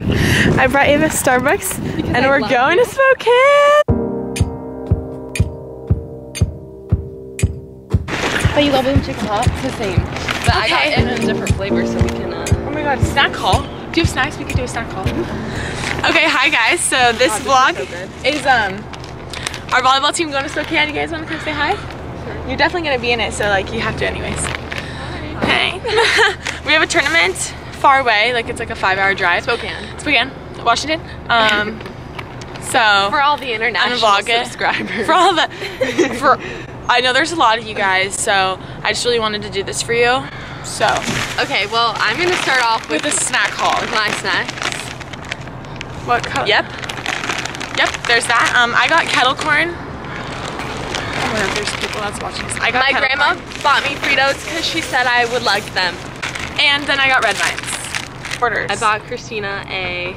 I brought Ava Starbucks and we're going to Spokane. But you got Boomchickapop? It's the same. But I got it in a different flavor so we can uh Oh my god, snack haul. Do you have snacks? We could do a snack haul. Okay, hi guys. So this vlog is um our volleyball team going to Spokane. You guys want to come say hi? You're definitely gonna be in it, so like you have to anyways. Hey. we have a tournament far away, like it's like a five-hour drive. Spokane. Spokane, Washington. Um, so For all the international subscribers. for all the for I know there's a lot of you guys, so I just really wanted to do this for you. So okay, well I'm gonna start off with, with a snack haul. my snacks. What color? Yep. Yep, there's that. Um, I got kettle corn. I wonder if there's people that's watching this. I got My grandma corn. bought me Fritos because she said I would like them. And then I got red vines. Orders. I bought Kristina a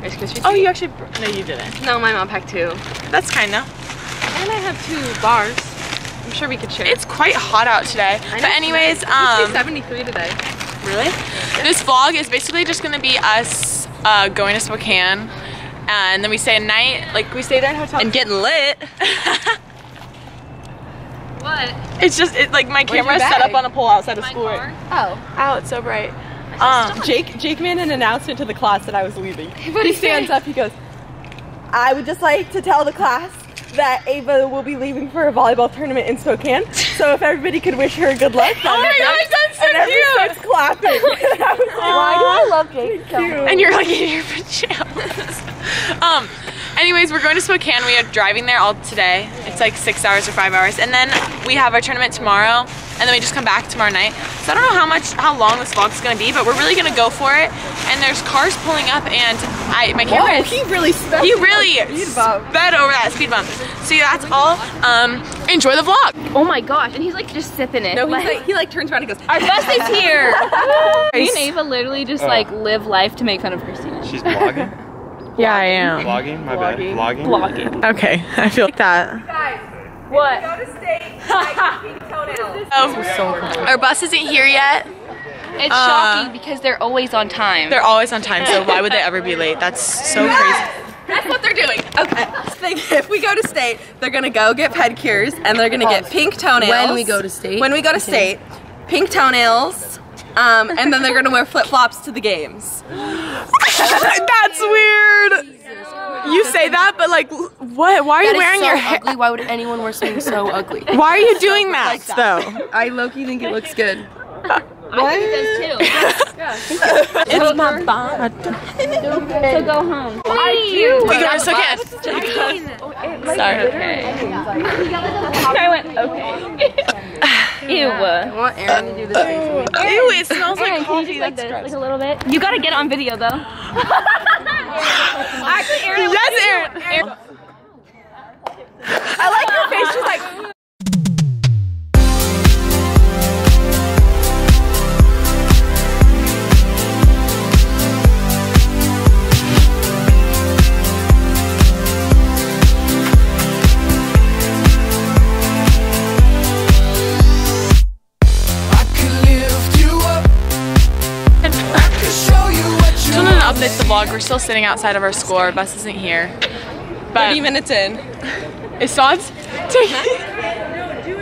Rice Krispie Oh, you actually? No, you didn't. No, my mom packed two. That's kind of. And I have two bars. I'm sure we could share. It's quite hot out today. I But anyways, um, be 73 today. really, this vlog is basically just gonna be us uh, going to Spokane, and then we stay a night. Like we stay in a hotel. And getting lit. what? it's just it, like my camera is set up on a pole outside of school. right- Oh. Ow, it's so bright. Um, Jake Jake made an announcement to the class that I was leaving. He stands up, he goes, I would just like to tell the class that Ava will be leaving for a volleyball tournament in Spokane. So if everybody could wish her good luck. Oh my gosh, that's so and everybody cute. starts clapping. And I was like, Why do I love Jake so much? and you're like in your pajamas. um, anyways, we're going to Spokane. We are driving there all today. It's like six hours or five hours, and then we have our tournament tomorrow, and then we just come back tomorrow night. So I don't know how much, how long this vlog's gonna be, but we're really gonna go for it. And there's cars pulling up, and I, my camera Whoa, is. he really sped He really sped over that speed bump. So yeah, that's all. Um, enjoy the vlog. Oh my gosh, and he's like just sipping it. No, he's like, like, he like turns around and goes, our bus is here. Me and Ava literally just like live life to make fun of Kristina. She's blogging? Yeah, I am. Vlogging? My bad. Vlogging? Vlogging. Okay, I feel like that. What? Oh, our bus isn't here yet. It's Uh, shocking because they're always on time. They're always on time, so why would they ever be late? That's so crazy. That's what they're doing. Okay. Think if we go to state, they're gonna go get pedicures and they're gonna get pink toenails. When we go to state? When we go to state, pink toenails. Um, and then they're gonna wear flip flops to the games. That's weird. You say that, but like, what? Why are you wearing your hair? ugly. Why would anyone wear something so ugly? Why are you doing that though? I low-key think it looks good. I think it does too. It's my bad. So go home. I do. We go to Spokane. Sorry. Okay. I went okay. Ew. I want Aaron to do the same. Ew, it smells Aaron, like can you coffee. just like this, like a little bit? You gotta get it on video though. Actually, Aaron. Yes, Aaron. Aaron. I like your face. She's like, still sitting outside of our school. Our bus isn't here. But 30 minutes in. it starts. do a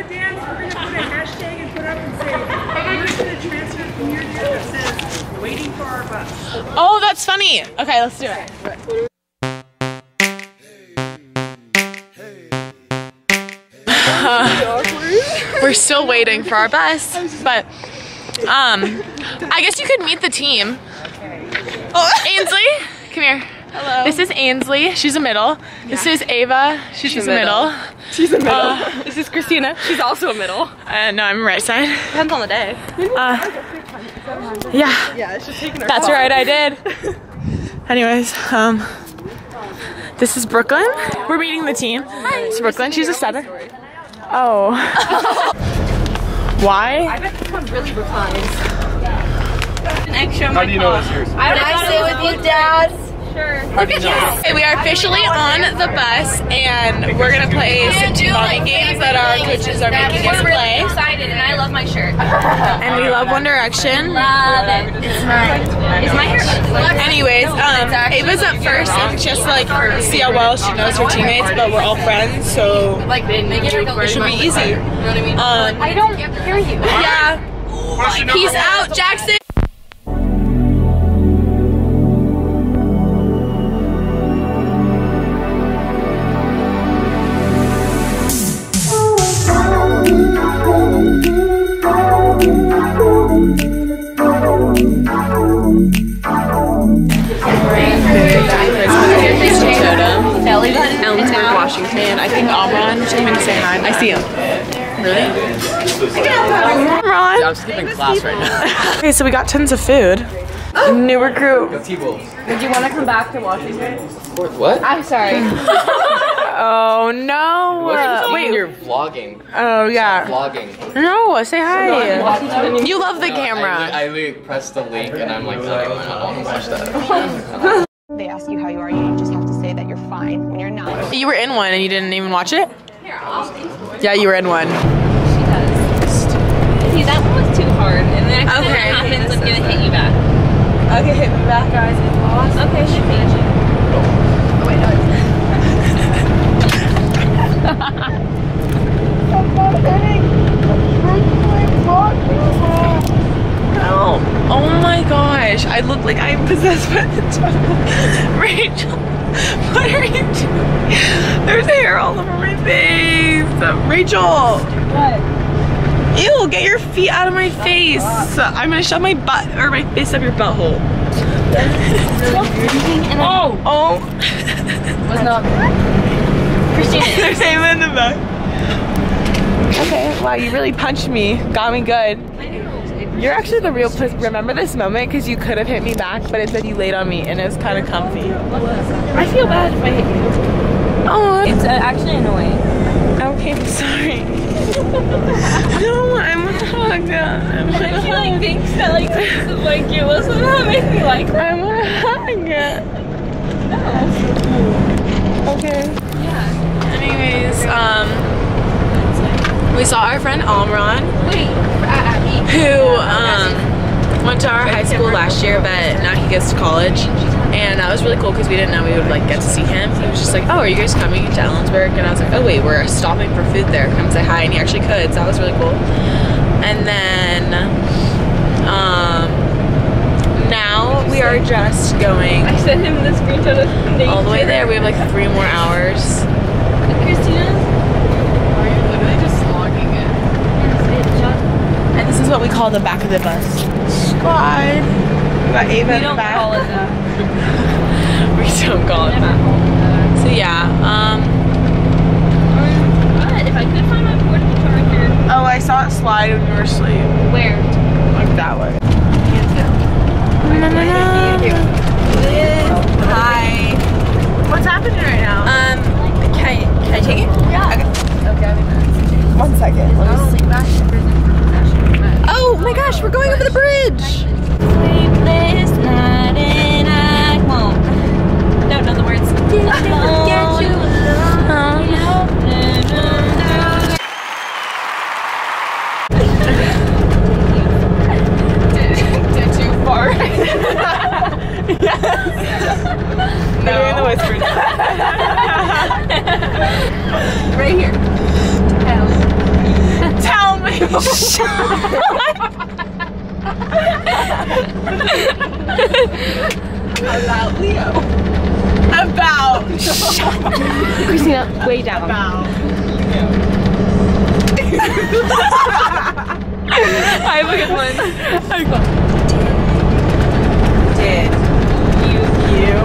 dance. We're gonna put a hashtag and put up and say, "We're gonna transfer from your group that says waiting for our bus." Oh, that's funny. Okay, let's do it. We're still waiting for our bus, but um, I guess you could meet the team. Oh, Ainsley, come here. Hello. This is Ainsley. She's a middle. This is Ava. She's, a middle. She's a middle. Uh, this is Kristina. She's also a middle. Uh, no, I'm right side. Depends on the day. Yeah, Yeah, it's just taking her. that's right. I did. Anyways, um, this is Brooklyn. We're meeting the team. Hi. It's Brooklyn. She's a setter. Oh. Why? I bet this one really reclines. An extra How do you know that's yours? Can I sit with you, Dad? Sure. Okay, we are officially on the bus and we're gonna play some two bombing games that our coaches are making us We're really play. excited, and I love my shirt. And we love One Direction. Love it. It's my, is my hair? Anyways, um, Ava's up first and just like see how well she knows her teammates, but we're all friends, so Like, they get like it should be easy. You know what I mean? Um, I don't hear you. yeah. Peace out, Jackson. Ellensburg, Washington. I think Amron just came to say hi. I see him. Really? Amron. I'm skipping class right now. Okay, so we got tons of food. New recruit. T-Wolves. Would you want to come back to Washington? What? I'm sorry. Oh no! What's Wait. You're vlogging. Oh yeah. Vlogging. No, say hi. You love the I, li- camera. I literally pressed the link and I'm like, okay, I don't want to watch that. They ask you how you are, you just have to say that you're fine when you're not. You were in one and you didn't even watch it. Yeah, you were in one. She does. See, that one was too hard, and the next time Okay. that happens, I'm gonna hit you back. Okay, hit me back, guys. Okay, hit me. Oh wait, no. Oh, oh my gosh! I look like I'm possessed by the devil. Rachel, what are you doing? There's hair all over my face. Rachel. What? Ew! Get your feet out of my face. I'm gonna shove my butt or my face up your butthole. oh, oh. Was not. Kristina. There's Ava in the back. Okay, wow, you really punched me. Got me good. You're actually the real person. Remember this moment because you could have hit me back, but instead you laid on me and it was kind of comfy. I feel bad if I hit you. Oh, It's uh, actually annoying. okay, I'm sorry. No, I'm a hug. I'm I a feel like thinks that like this is like you listen to make me like that. I'm a hug. Okay. Yeah. Anyways, um, we saw our friend Amron. Wait, who um, went to our high school last year, but now he goes to college. And that was really cool because we didn't know we would like get to see him. He was just like, "Oh, are you guys coming to Ellensburg?" And I was like, "Oh wait, we're stopping for food there. Come say hi." And he actually could, so that was really cool. And then um, now we are just going I sent him the screenshot of nature. all the way there. We have like three more hours. Kristina. And this is what we call the back of the bus. Squad. We got We don't back. call it that. we don't call it that. So yeah, um, But if I could find my portable charger. oh, I saw it slide when you were asleep, Where? like that way. Hi. no. in the whispers. Right here. Tell me. About Leo. About. Kristina, way down. About. I have a good one. Did you you?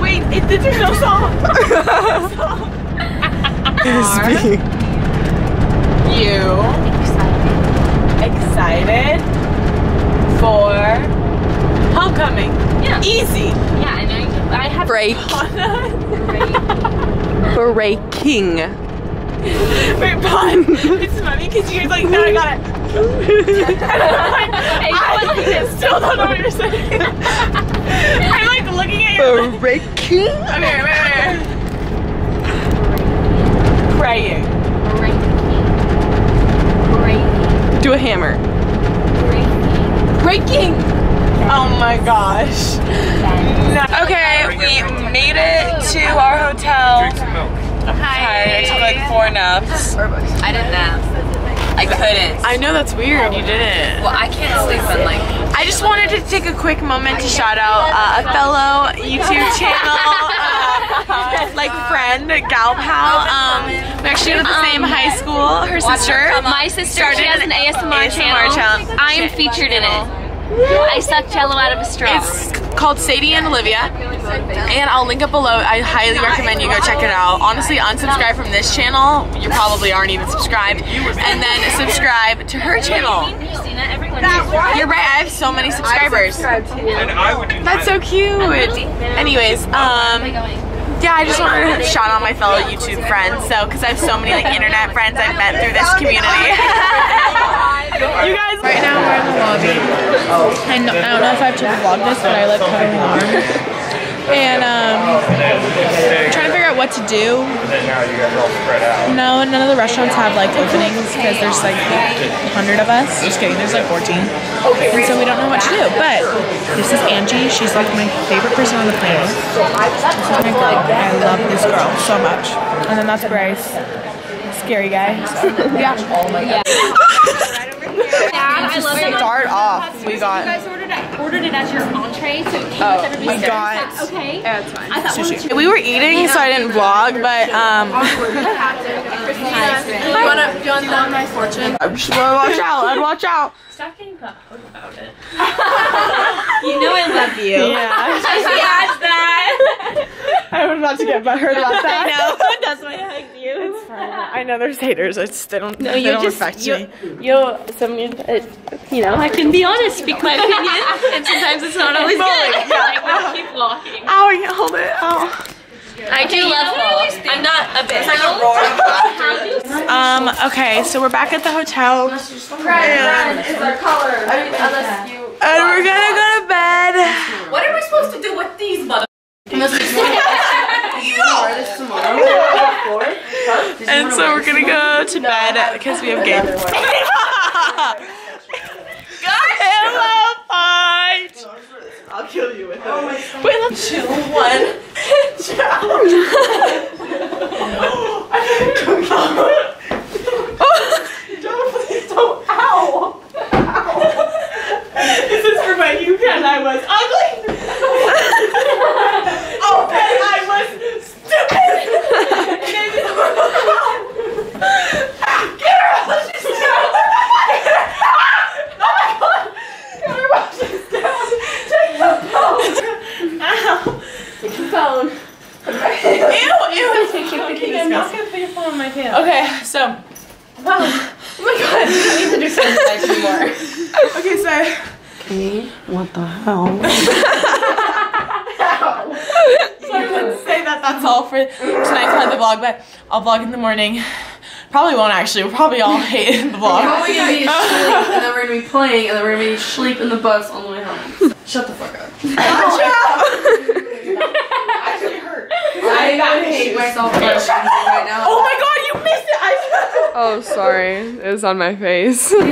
Wait, it did there's no song. Speak. You excited for homecoming? Yeah. Easy. Yeah, I know. You, I have. Break. Breaking. Wait, pun. It's funny because you guys like, no, I got it. Hey, I, like, don't know what you're saying. I'm like looking at your. Breaking. Okay, wait, wait, wait. Praying. Do a hammer. Breaking. Oh my gosh. No. Okay, we made it to our hotel. Hi. I took like four naps. I didn't nap. I couldn't. I know that's weird. You didn't. Well, I can't sleep in like. I just wanted to take a quick moment to shout out uh, a fellow YouTube channel, uh, like friend, Gal Pal. Um, we actually went to the same high school. Her sister. My sister, she has an an ASMR, ASMR channel. channel. I am featured in it. I suck jello out of a straw. It's called Sadie and Olivia, and I'll link it below. I highly recommend you go check it out. Honestly, unsubscribe from this channel. You probably aren't even subscribed, and then subscribe to her channel. You're right. I have so many subscribers. That's so cute. Anyways, um, yeah, I just wanted to shout out my fellow YouTube friends. So, because I have so many like internet friends I've met through this community. you guys. Right now we're in the lobby. I, I don't know if I have to vlog this, but I like cuddling arm. And um, I'm trying to figure out what to do. then now you guys all spread out. No, none of the restaurants have like openings because there's like hundred of us. Just kidding, there's like 14. And so we don't know what to do. But this is Angie. She's like my favorite person on the planet. This is my girl. I love this girl so much. And then that's Bryce. Scary guy. So, yeah. I love it. Start off. We got. You guys ordered it, ordered it as your entree, so it came Oh, with we got. Okay. Yeah, it's fine. I thought one We were eating, so I didn't vlog, but um. Do you do you want to my fortune? watch out! I'd watch out. Stop getting about it. you know I love you. Yeah. I was about to get butthurt about that. I know. That's why I hugged you. I know there's haters. It's they don't. No, they you don't just affect you, me. you're someone. Uh, you know, I can be honest, speak my opinion, and sometimes it's not always good. Like, we'll keep walking. Ow! I can't hold it. Ow. I do love fall. I'm not a bit. Um. Okay. So we're back at the hotel. And, and we're gonna go to bed. What are we supposed to do with these mother? And so we're gonna go to bed because we have game. Hello, fight! I'll kill you with oh it. Wait, let's chill. One. Don't please don't. Ow! This is for when you and I was ugly. oh, and I was stupid. Get her out! She's down. Oh my god! Get her out! She's down. Take the phone. Ow. Take the phone. Ew! Ew! I'm not gonna put your phone in my pants. Okay, so. Wow. Oh my god. I need to do something nice anymore. Okay, so. What the hell? So I would say that that's all for tonight's part of the vlog, but I'll vlog in the morning. Probably won't actually. We'll probably all hate the vlog. Probably gonna be asleep, and then we're gonna be playing, and then we're gonna be asleep in the bus on the way home. Shut the fuck up. I hate myself right now. Oh my god, you missed it! I Oh, sorry. It was on my face. oh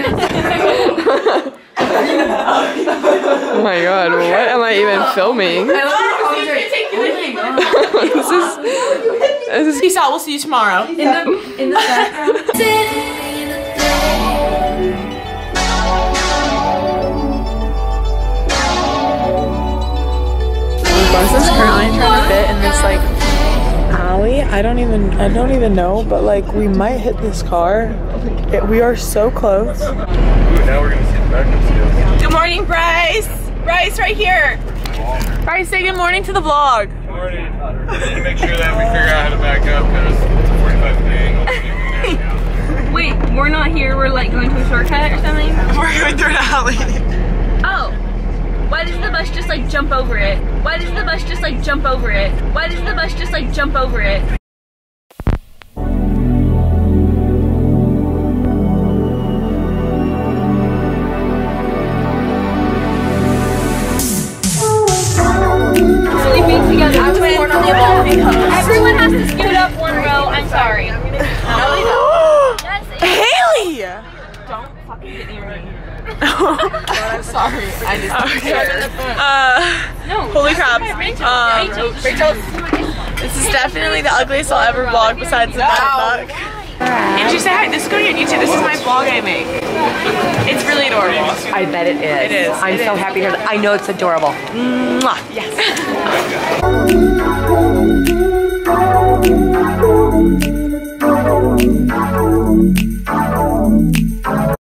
my god, what am I even filming? I love your commentary. Oh my god. this is. This is. Peace out. We'll see you tomorrow. In the in the background. bus is currently trying to fit in this like alley. I don't even I don't even know, but like we might hit this car. It, we are so close. Ooh, now we're gonna see the backup skills. Good morning, Bryce. Bryce, right here. Bryce, say good morning to the vlog. Good morning. We need to make sure that we figure out how to back up because it's a 45 degree angle. Wait, we're not here. We're like going to a shortcut or something. We're going through an alley. Why does the bus just like jump over it? Why does the bus just like jump over it? Why does the bus just like jump over it? Everyone has to scoot up one row. I'm sorry. Haley! Don't fucking get near me. I'm sorry. I just okay. uh, no, holy crap. Rachel. Um, Rachel. This is definitely the ugliest I'll ever vlog besides the bad buck. And she said, hi, this is going on YouTube. This is my vlog I make. It's really adorable. I bet it is. It is. I'm it so is. happy here. I know it's adorable. Mwah. Yes.